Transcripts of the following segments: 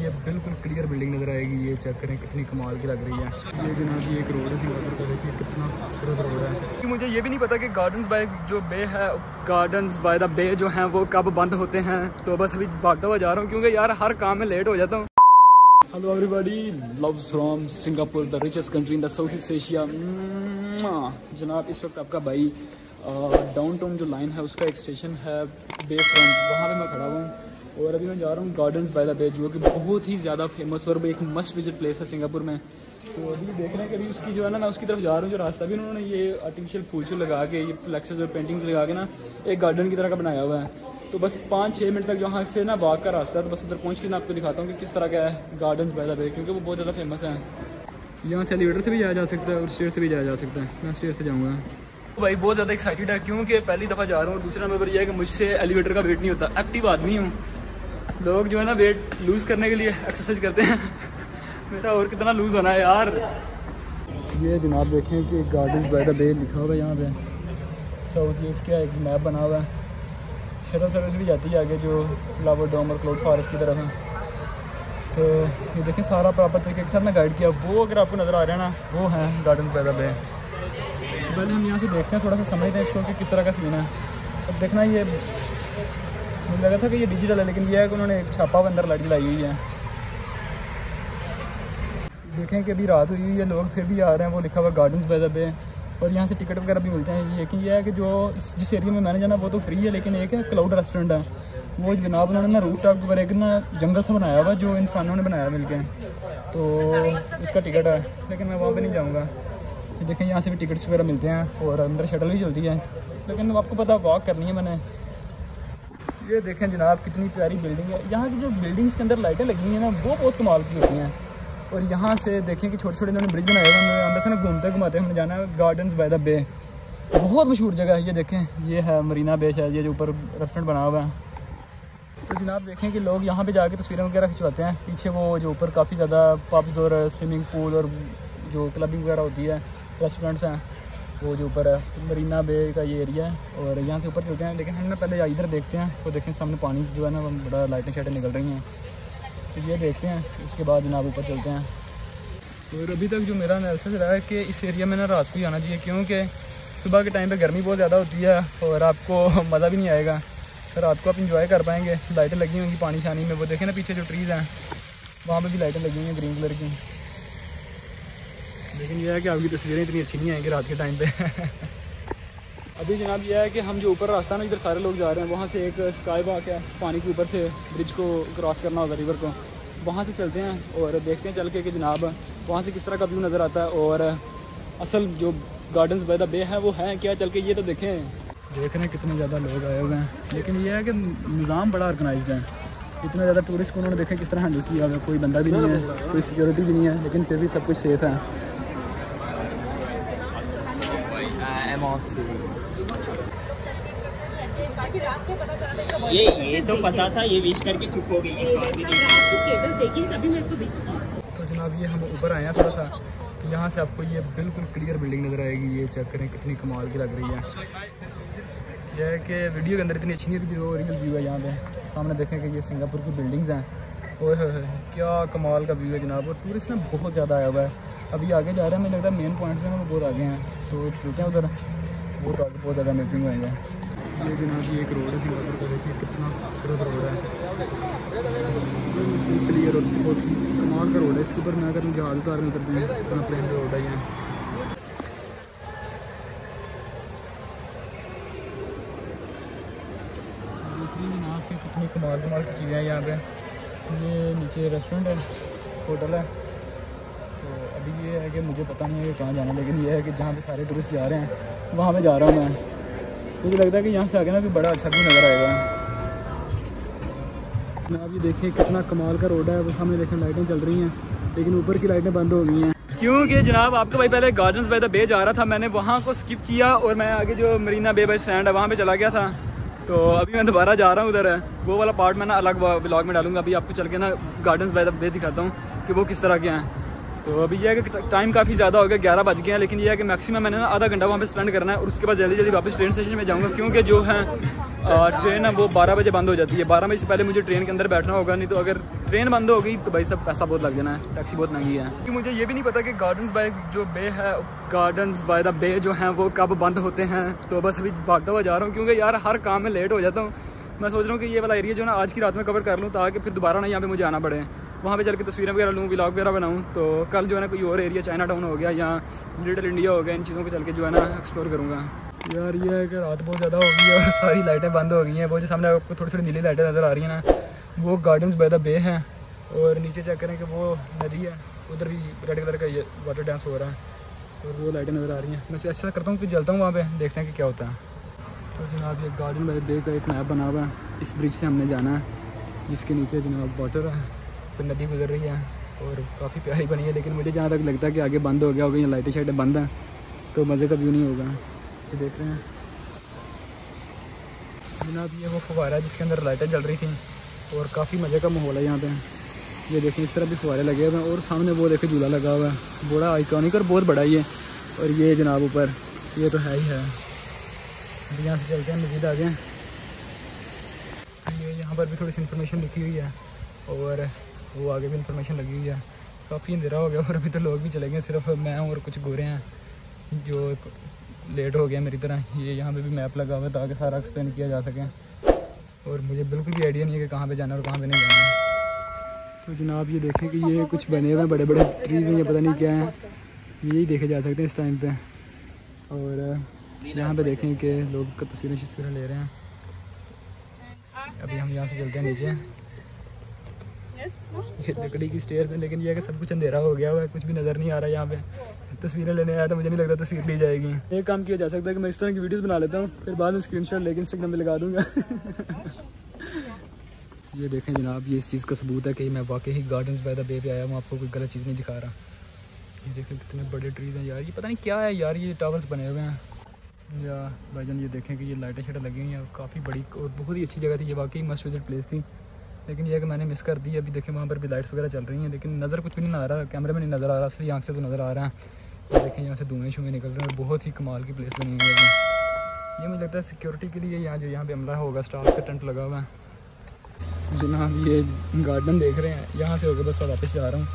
ये बिल्कुल clear building नज़र आएगी, ये चेक करें कितनी कमाल की लग रही है। ये जनाब ये एक रोड है कितना खूबसूरत रोड है। मुझे ये भी नहीं पता कि गार्डन्स बाय जो बे है गार्डन्स बाय द बे जो हैं, वो कब बंद होते हैं। तो बस अभी भागता हुआ जा रहा हूँ, क्योंकि यार हर काम में लेट हो जाता हूँ। Hello everybody loves from Singapore the richest country in the south east Asia जनाब, इस वक्त आपका भाई डाउन टाउन जो लाइन है, उसका एक स्टेशन है बे फ्रंट वहाँ पे मैं खड़ा हुआ हूँ। और अभी मैं जा रहा हूँ गार्डन्स बाय द बे जो कि बहुत ही ज़्यादा फ़ेमस और एक मस्ट विज़िट प्लेस है सिंगापुर में। तो अभी देख रहे हैं कि अभी उसकी जो है ना मैं उसकी तरफ़ जा रहा हूँ, जो रास्ता भी उन्होंने ये आर्टिफिशियल फूल शूल लगा के, ये फ्लैक्सेस और पेंटिंग्स लगा के ना, एक गार्डन की तरह का बनाया हुआ है। तो बस पाँच छः मिनट तक यहाँ से ना वॉक का रास्ता है तो बस उधर पहुँच के मैं आपको दिखाता हूँ कि किस तरह का है गार्डन बाय द बे क्योंकि वो बहुत ज़्यादा फ़ेमस है। यहाँ से एलिवेटर से भी जाया जा सकता है और स्टेयर से भी जाया जा सकता है। मैं स्टेयर से जाऊँगा। भाई बहुत ज़्यादा एक्साइटेड है, क्योंकि पहली दफ़ा जा रहा हूँ और दूसरा नंबर यह है कि मुझसे एलिवेटर का वेट नहीं होता। एक्टिव आदमी हूँ। लोग जो है ना वेट लूज़ करने के लिए एक्सरसाइज करते हैं। मेरा और कितना लूज़ होना है यार। ये जनाब देखें कि गार्डन बाय द बे लिखा हुआ है यहाँ पे। साउथ ईस्ट का एक मैप बना हुआ है। शटल सर्विस भी जाती है आगे जो फ्लावर डोम और क्लाउड फॉरेस्ट की तरफ़ है। तो ये देखें सारा प्रॉपर तरीके के साथ ना गाइड किया। वो अगर आपको नज़र आ रहा है ना, वो है गार्डन पैदा बे पहले हम यहाँ से देखते हैं, थोड़ा सा समझते हैं इसको कि किस तरह का सीन है। अब देखना ये मुझे लगा था कि ये डिजिटल है, लेकिन ये है कि उन्होंने एक छापा अंदर लाइट लाई हुई है। देखें कि अभी रात हुई हुई है, लोग फिर भी आ रहे हैं, वो लिखा हुआ गार्डन्स बाय द और यहाँ से टिकट वगैरह भी मिलते हैं। कि ये है कि जो जिस एरिया में मैंने जाना, वो तो फ्री है, लेकिन एक है क्लाउड रेस्टोरेंट है। वो जनाब, उन्होंने ना रूफ टॉप के ऊपर एक ना जंगल सा बनाया हुआ, जो इंसानों ने बनाया मिलके। तो उसका टिकट है, लेकिन मैं वहाँ पर नहीं जाऊँगा। देखें, यहाँ से भी टिकट्स वगैरह मिलते हैं, और अंदर शटल भी चलती है। लेकिन आपको पता वॉक करनी है मैंने। ये देखें जनाब, कितनी प्यारी बिल्डिंग है। यहाँ की जो बिल्डिंग्स के अंदर लाइटें लगी हुई हैं ना, वो बहुत कमाल की होती हैं। और यहाँ से देखें कि छोटे छोटे इन्होंने ब्रिज बनाए हुए हैं। अंदर से ना घूमते घुमाते हमने जाना है गार्डन्स बाय द बे बहुत मशहूर जगह है ये देखें। ये है मरीना बे शायद, ये जो ऊपर रेस्टोरेंट बना हुआ है। तो जनाब देखें कि लोग यहाँ पे जाके तस्वीरें वगैरह खिंचवाते हैं। पीछे वो जो ऊपर काफ़ी ज़्यादा पब्स और स्विमिंग पूल और जो क्लबिंग वगैरह होती है रेस्टोरेंट्स हैं। वो जो ऊपर है, मरीना बे का ये एरिया है और यहाँ से ऊपर चलते हैं, लेकिन हम ना पहले इधर देखते हैं तो देखें सामने पानी जो है ना बड़ा लाइटें शाइटें निकल रही हैं। तो ये देखते हैं, उसके बाद जनाब ऊपर चलते हैं। और अभी तक जो मेरा एनालिसिस रहा है कि इस एरिया में ना रात को ही आना चाहिए, क्योंकि सुबह के टाइम पे गर्मी बहुत ज़्यादा होती है और आपको मज़ा भी नहीं आएगा। रात को आप इंजॉय कर पाएँगे, लाइटें लगी होंगी पानी शानी में, वो देखें ना पीछे जो ट्रीज़ हैं, वहाँ पर भी लाइटें लगी हुई हैं ग्रीन कलर की। लेकिन यह है कि आपकी तस्वीरें इतनी अच्छी नहीं आएँगी रात के टाइम पर अभी जनाब यह है कि हम जो ऊपर रास्ता ना, इधर सारे लोग जा रहे हैं, वहाँ से एक स्काई वॉक है, पानी के ऊपर से ब्रिज को क्रॉस करना होगा रिवर को। वहाँ से चलते हैं और देखते हैं चल के कि जनाब वहाँ से किस तरह का व्यू नज़र आता है और असल जो गार्डन्स बाय द बे है, वो है क्या? चल के ये तो देखें। देख रहे हैं कितने ज़्यादा लोग आए हुए हैं। लेकिन ये है कि निज़ाम बड़ा ऑर्गेनाइज है। इतना ज़्यादा टूरिस्ट को उन्होंने देखें किस तरह हैंडल किया कोई बंदा भी नहीं है, कोई सिक्योरिटी भी नहीं है, लेकिन फिर भी सब कुछ सेफ़ है। ये ये तो पता था, ये विश करके चुप हो गई तो जनाब, ये हम ऊपर आए हैं थोड़ा सा। यहाँ से आपको ये बिल्कुल क्लियर बिल्डिंग नज़र आएगी। ये चेक करें, कितनी कमाल की लग रही है। यह कि वीडियो के अंदर इतनी अच्छी नहीं जो रियल व्यू है यहाँ पे। सामने देखें कि ये सिंगापुर की बिल्डिंग्स हैं। ओए हो क्या कमाल का व्यू है जनाब। और टूरिस्ट ना बहुत ज़्यादा आया हुआ है। अभी आगे जा रहे हैं, मुझे लगता है मेन पॉइंट्स में वो बहुत आगे हैं। तो चलते हैं उधर। बहुत आगे बहुत ज़्यादा अमेजिंग होएँगे ये जनाब ये एक रोड है कितना खूबसूरत रोड है। क्लियर और बहुत कमाल का रोड है। इसके ऊपर मैं अगर जहाज़ उतार में उतरते हैं इतना प्लेन रोड है कितनी कमाल कमाल की चीज़ें हैं यहाँ पे। ये नीचे रेस्टोरेंट है होटल है। तो अभी ये है कि मुझे पता नहीं है कि कहाँ जाना लेकिन ये है कि जहाँ पे सारे टूरिस्ट जा रहे हैं, वहाँ पे जा रहा हूँ मैं। मुझे लगता है कि यहाँ से आगे ना भी बड़ा अच्छा भी नज़र आएगा। जनाब ये देखिए कितना कमाल का रोड है, वो सामने देखें लाइटें चल रही हैं, लेकिन ऊपर की लाइटें बंद हो गई हैं। क्योंकि जनाब, आपका भाई पहले गार्डन्स बाय द बे जा रहा था, मैंने वहाँ को स्किप किया और मैं आगे जो मरीना बे बाई स्टैंड है, वहाँ पे चला गया था। तो अभी मैं दोबारा जा रहा हूँ उधर। है वो वाला पार्ट मैं ना अलग ब्लॉग में डालूँगा। अभी आपको चल के ना गार्डन्स बाय द बे दिखाता हूँ कि वो किस तरह के हैं। तो अभी यह है कि टाइम काफ़ी ज़्यादा हो गया, ग्यारह बज गए हैं, लेकिन यह है कि मैक्सिमम मैंने ना आधा घंटा वहाँ पे स्पेंड करना है और उसके बाद जल्दी जल्दी वापस ट्रेन स्टेशन में जाऊँगा, क्योंकि जो है ट्रेन है वो बारह बजे बंद हो जाती है। बारह बजे से पहले मुझे ट्रेन के अंदर बैठना होगा, नहीं तो अगर ट्रेन बंद हो गई तो भाई सब पैसा बहुत लग जाना है टैक्सी बहुत महँगी है। क्योंकि मुझे ये भी नहीं पता कि गार्डन्स बाय जो बे है गार्डन्स बाय द बे जो हैं, वो कब बंद होते हैं। तो बस अभी भागता हुआ जा रहा हूँ, क्योंकि यार हर काम में लेट हो जाता हूँ। मैं सोच रहा हूँ कि ये वाला एरिया जो ना, आज की रात में कवर कर लूँ, ताकि फिर दोबारा ना यहाँ पे मुझे आना पड़े। वहाँ पे चल के तस्वीरें वगैरह लूँ व्लॉग वगैरह बनाऊँ तो कल जो है ना कोई और एरिया चाइना टाउन हो गया या लिटल इंडिया हो गया, इन चीज़ों को चल के जो है ना एक्सप्लोर करूँगा। यार, ये है कि रात बहुत ज़्यादा हो गई है और सारी लाइटें बंद हो गई हैं। वो जो सामने आपको थोड़ी थोड़ी नीली लाइटें नज़र आ रही हैं ना, वो गार्डन्स बाय द बे हैं और नीचे चेक करें कि वो नदी है, उधर भी रेड कलर का ये वाटर डांस हो रहा है और वो लाइटें नज़र आ रही हैं। मैं ऐसा करता हूँ कि जलता हूँ वहाँ पर देखते हैं कि क्या होता है। तो जनाब, ये गार्डन बाय बे का एक मैप बना हुआ है, इस ब्रिज से हमने जाना है, जिसके नीचे जनाब वाटर है। फिर नदी गुजर रही है और काफ़ी प्यारी बनी है, लेकिन मुझे जहाँ तक लगता है कि आगे बंद हो गया होगा, या लाइटें शाइटें बंद हैं तो मज़े का व्यू नहीं होगा। ये देख रहे हैं। जनाब ये वो फुवारा है जिसके अंदर लाइटें जल रही थी, और काफ़ी मज़े का माहौल है यहाँ पे। ये देखें इस तरह भी फुवारे लगे हुए हैं, और सामने वो देखें झूला लगा हुआ है। बड़ा आइकॉनिक और बहुत बड़ा ये और ये जनाब ऊपर, ये तो है ही है। यहाँ से चलते हैं मजीद आगे। ये यहाँ पर भी थोड़ी सी इन्फॉर्मेशन लिखी हुई है, और वो आगे भी इन्फॉर्मेशन लगी हुई है। काफ़ी अंधेरा हो गया और अभी तो लोग भी चले गए सिर्फ़ मैं और कुछ गोरे हैं, जो लेट हो गया मेरी तरह। ये यहाँ पे भी मैप लगा हुआ है ताकि सारा एक्सप्लेन किया जा सके। और मुझे बिल्कुल भी आइडिया नहीं है कि कहाँ पे जाना और कहाँ पे नहीं जाना तो जनाब, ये देखें कि ये कुछ बने हुए हैं बड़े बड़े ट्रीज हैं, ये पता नहीं क्या है। यही देखे जा सकते हैं इस टाइम पे। और, यहाँ पे देखें कि लोग तस्वीरें शस्वीरें ले रहे हैं। अभी हम यहाँ से चलते हैं नीचे। ये लकड़ी की स्टेयर पे लेकिन ये है सब कुछ अंधेरा हो गया हुआ है, कुछ भी नज़र नहीं आ रहा है यहाँ पे। तस्वीरें लेने आया तो मुझे नहीं लगता तस्वीर ली जाएगी। एक काम किया जा सकता है कि मैं इस तरह की वीडियोस बना लेता हूँ, फिर बाद में स्क्रीनशॉट लेके इंस्टाग्राम पे लगा दूँगा। ये देखें जनाब, ये इस चीज़ का सबूत है कि मैं वाकई ही गार्डन बाय द बे पे आया हूँ, आपको कोई गलत चीज़ नहीं दिखा रहा। ये देखें कितने बड़े ट्रीज हैं यार, ये पता नहीं क्या है यार, ये टावर्स बने हुए हैं। या भाईजान, ये देखें कि ये लाइटें शाइटें लगी हुई हैं काफ़ी बड़ी और बहुत ही अच्छी जगह थी, ये वाकई मस्ट विज़िट प्लेस थी। लेकिन यह कि मैंने मिस कर दी, अभी देखें वहाँ पर भी लाइट्स वगैरह चल रही हैं, लेकिन नज़र कुछ भी नहीं आ रहा कैमरे में नहीं नज़र आ रहा, असली आँख से तो नज़र आ रहा है। ये देखें यहाँ से धुएँ शुएँ निकल रहे हैं बहुत ही कमाल की प्लेस बनी हुई है ये। मुझे लगता है सिक्योरिटी के लिए यहाँ जो यहाँ पे हमला होगा स्टाफ का टेंट लगा हुआ है। जनाब ये गार्डन देख रहे हैं, यहाँ से होकर बस वापस जा रहा हूँ,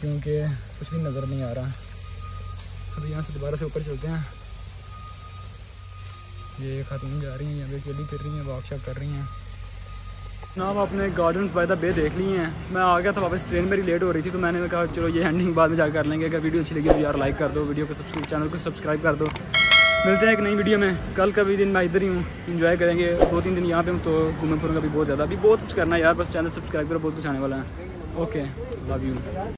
क्योंकि कुछ भी नज़र नहीं आ रहा। अभी यहाँ से दोबारा से ऊपर चलते हैं। ये खातून जा रही हैं, यहाँ पे अकेली फिर रही हैं वॉक शॉक कर रही हैं। जनाब आपने गार्डन्स बाय द बे देख लिए हैं। मैं आ गया था वापस ट्रेन मेरी लेट हो रही थी तो मैंने कहा, चलो ये एंडिंग बाद में जा कर लेंगे। अगर वीडियो अच्छी लगी तो यार लाइक कर दो वीडियो को सब्सक्राइब चैनल को सब्सक्राइब कर दो। मिलते हैं एक नई वीडियो में। कल का भी दिन मैं इधर ही हूँ। इन्जॉय करेंगे। दो तीन दिन यहाँ पे हूँ तो घूमे फिरूँगा भी बहुत ज़्यादा। अभी बहुत कुछ करना है यार, बस चैनल सब्सक्राइब करो, बहुत कुछ आने वाला है। Okay love you